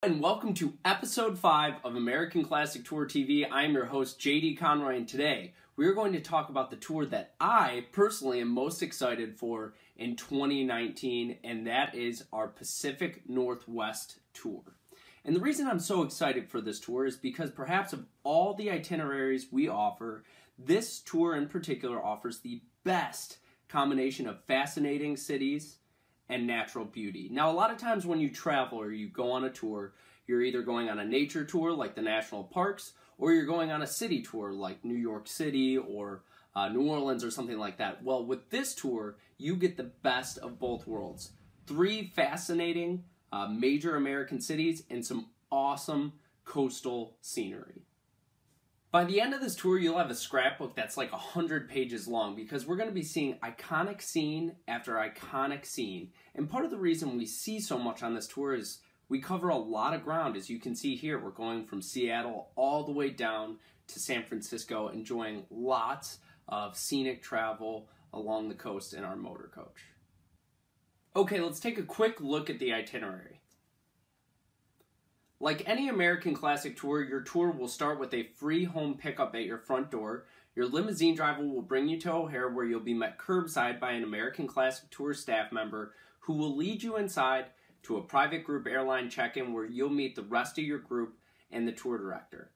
and welcome to episode 5 of American Classic Tour TV. I'm your host, JD Conroy, and today we're going to talk about the tour that I personally am most excited for in 2019, and that is our Pacific Northwest Tour. And the reason I'm so excited for this tour is because perhaps of all the itineraries we offer, this tour in particular offers the best combination of fascinating cities and natural beauty. Now, a lot of times when you travel or you go on a tour, you're either going on a nature tour like the national parks, or you're going on a city tour like New York City or uh, New Orleans or something like that. Well, with this tour, you get the best of both worlds. Three fascinating uh, major American cities and some awesome coastal scenery. By the end of this tour, you'll have a scrapbook that's like 100 pages long because we're going to be seeing iconic scene after iconic scene. And part of the reason we see so much on this tour is we cover a lot of ground. As you can see here, we're going from Seattle all the way down to San Francisco, enjoying lots of scenic travel along the coast in our motor coach. Okay, let's take a quick look at the itinerary. Like any American Classic tour, your tour will start with a free home pickup at your front door. Your limousine driver will bring you to O'Hare where you'll be met curbside by an American Classic Tour staff member who will lead you inside to a private group airline check-in where you'll meet the rest of your group and the tour director.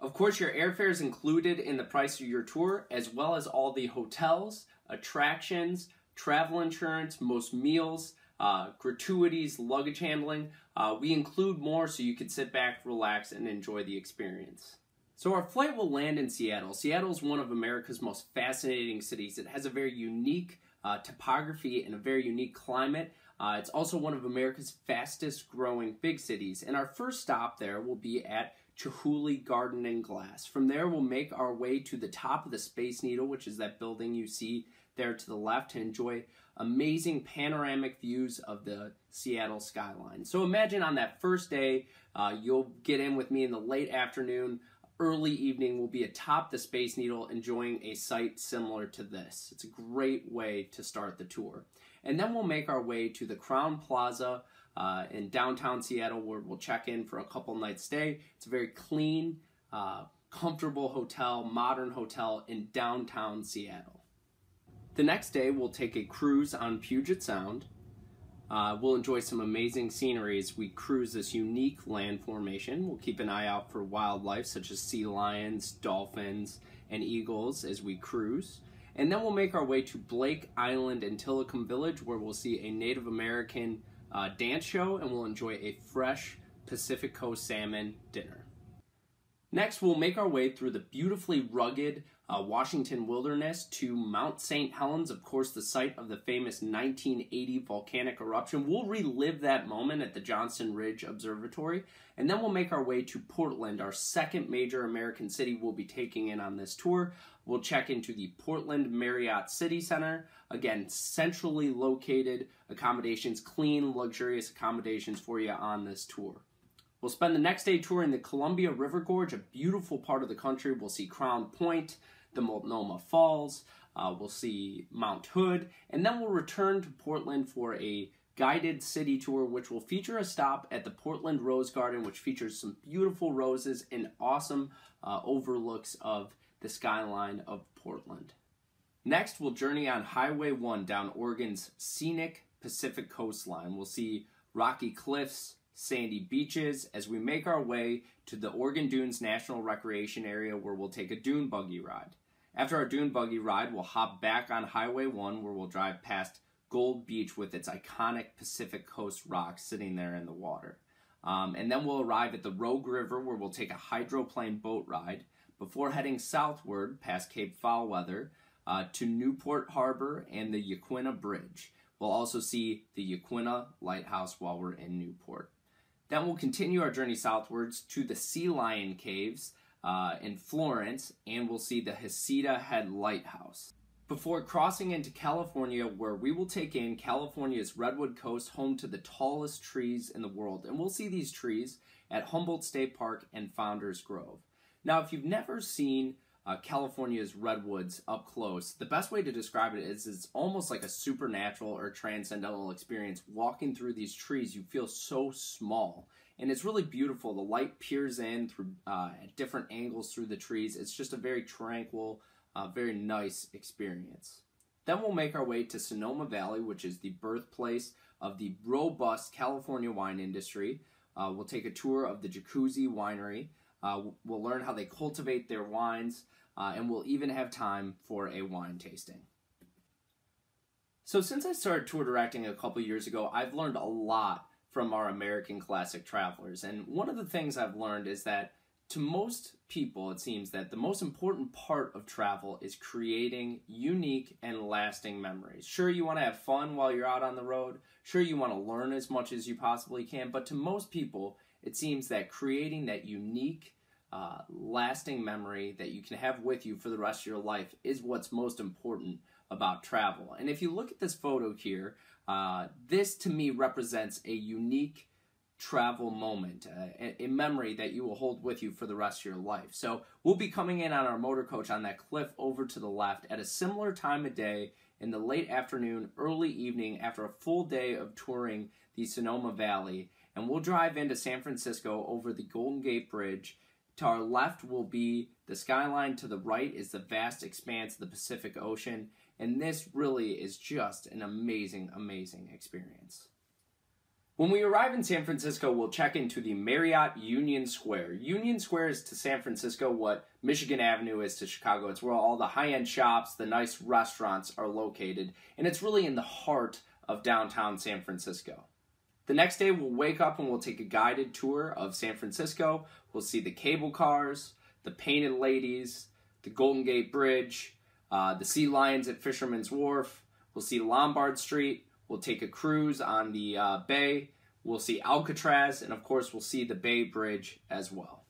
Of course, your airfare is included in the price of your tour, as well as all the hotels, attractions, travel insurance, most meals, uh, gratuities, luggage handling. Uh, we include more so you can sit back, relax, and enjoy the experience. So our flight will land in Seattle. Seattle is one of America's most fascinating cities. It has a very unique uh, topography and a very unique climate. Uh, it's also one of America's fastest growing big cities. And our first stop there will be at Chihuly Garden and Glass. From there, we'll make our way to the top of the Space Needle, which is that building you see there to the left to enjoy amazing panoramic views of the Seattle skyline. So imagine on that first day, uh, you'll get in with me in the late afternoon, early evening, we'll be atop the Space Needle enjoying a site similar to this. It's a great way to start the tour. And then we'll make our way to the Crowne Plaza uh, in downtown Seattle where we'll check in for a couple nights stay. It's a very clean, uh, comfortable hotel, modern hotel in downtown Seattle. The next day, we'll take a cruise on Puget Sound. Uh, we'll enjoy some amazing scenery as we cruise this unique land formation. We'll keep an eye out for wildlife such as sea lions, dolphins, and eagles as we cruise. And then we'll make our way to Blake Island and Tilikum Village where we'll see a Native American uh, dance show and we'll enjoy a fresh Pacific Coast salmon dinner. Next, we'll make our way through the beautifully rugged uh, Washington Wilderness to Mount St. Helens, of course, the site of the famous 1980 volcanic eruption. We'll relive that moment at the Johnston Ridge Observatory, and then we'll make our way to Portland, our second major American city we'll be taking in on this tour. We'll check into the Portland Marriott City Center. Again, centrally located accommodations, clean, luxurious accommodations for you on this tour. We'll spend the next day touring the Columbia River Gorge, a beautiful part of the country. We'll see Crown Point, the Multnomah Falls, uh, we'll see Mount Hood, and then we'll return to Portland for a guided city tour, which will feature a stop at the Portland Rose Garden, which features some beautiful roses and awesome uh, overlooks of the skyline of Portland. Next, we'll journey on Highway 1 down Oregon's scenic Pacific coastline. We'll see rocky cliffs, sandy beaches as we make our way to the Oregon Dunes National Recreation Area where we'll take a dune buggy ride. After our dune buggy ride, we'll hop back on Highway 1 where we'll drive past Gold Beach with its iconic Pacific Coast rock sitting there in the water. Um, and then we'll arrive at the Rogue River where we'll take a hydroplane boat ride before heading southward past Cape Foulweather uh, to Newport Harbor and the Yaquina Bridge. We'll also see the Yaquina Lighthouse while we're in Newport. Then we'll continue our journey southwards to the Sea Lion Caves uh, in Florence, and we'll see the Heceta Head Lighthouse. Before crossing into California, where we will take in California's Redwood Coast, home to the tallest trees in the world. And we'll see these trees at Humboldt State Park and Founders Grove. Now, if you've never seen uh, California's redwoods up close, the best way to describe it is it's almost like a supernatural or transcendental experience. Walking through these trees, you feel so small and it's really beautiful. The light peers in through uh, at different angles through the trees. It's just a very tranquil, uh, very nice experience. Then we'll make our way to Sonoma Valley, which is the birthplace of the robust California wine industry. Uh, we'll take a tour of the Jacuzzi Winery. Uh, we'll learn how they cultivate their wines, uh, and we'll even have time for a wine tasting. So, since I started tour directing a couple years ago, I've learned a lot from our American classic travelers. And one of the things I've learned is that to most people, it seems that the most important part of travel is creating unique and lasting memories. Sure, you want to have fun while you're out on the road. Sure, you want to learn as much as you possibly can. But to most people, it seems that creating that unique, uh, lasting memory that you can have with you for the rest of your life is what's most important about travel. And if you look at this photo here, uh, this to me represents a unique travel moment, uh, a, a, memory that you will hold with you for the rest of your life. So we'll be coming in on our motor coach on that cliff over to the left at a similar time of day in the late afternoon, early evening after a full day of touring the Sonoma Valley. And we'll drive into San Francisco over the Golden Gate Bridge. To our left will be the skyline, to the right is the vast expanse of the Pacific Ocean. And this really is just an amazing, amazing experience. When we arrive in San Francisco, we'll check into the Marriott Union Square. Union Square is to San Francisco what Michigan Avenue is to Chicago. It's where all the high end shops, the nice restaurants are located, and it's really in the heart of downtown San Francisco. The next day, we'll wake up and we'll take a guided tour of San Francisco. We'll see the cable cars, the painted ladies, the Golden Gate Bridge, uh, the sea lions at Fisherman's Wharf. We'll see Lombard Street. We'll take a cruise on the uh, bay. We'll see Alcatraz, and of course, we'll see the Bay Bridge as well.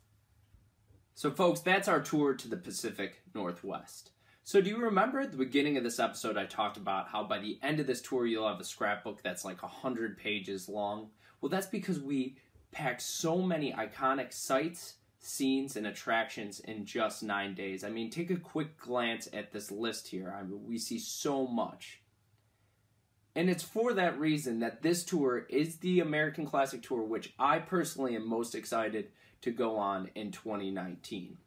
So, folks, that's our tour to the Pacific Northwest. So, do you remember at the beginning of this episode, I talked about how by the end of this tour, you'll have a scrapbook that's like 100 pages long? Well, that's because we packed so many iconic sites, scenes, and attractions in just nine days. I mean, take a quick glance at this list here. I mean, we see so much. And it's for that reason that this tour is the American Classic Tour, which I personally am most excited to go on in 2019.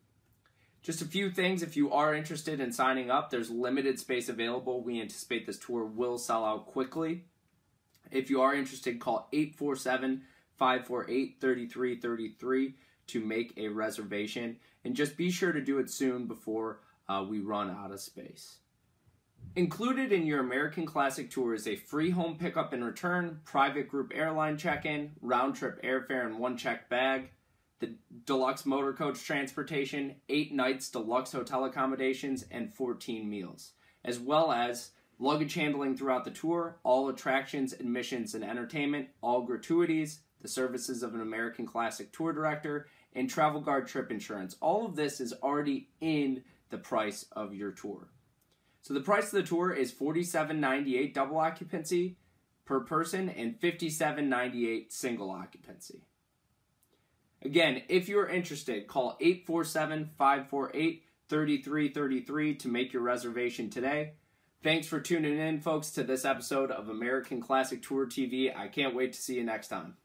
Just a few things if you are interested in signing up, there's limited space available. We anticipate this tour will sell out quickly. If you are interested, call 847 548 3333 to make a reservation. And just be sure to do it soon before uh, we run out of space. Included in your American Classic Tour is a free home pickup and return, private group airline check in, round trip airfare and one check bag, the deluxe motor coach transportation, eight nights deluxe hotel accommodations, and 14 meals, as well as luggage handling throughout the tour, all attractions, admissions, and entertainment, all gratuities, the services of an American Classic Tour director, and travel guard trip insurance. All of this is already in the price of your tour. So the price of the tour is $47.98 double occupancy per person and $57.98 single occupancy. Again, if you're interested, call 847 548 3333 to make your reservation today. Thanks for tuning in, folks, to this episode of American Classic Tour TV. I can't wait to see you next time.